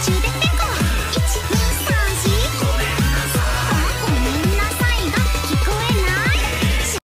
ちで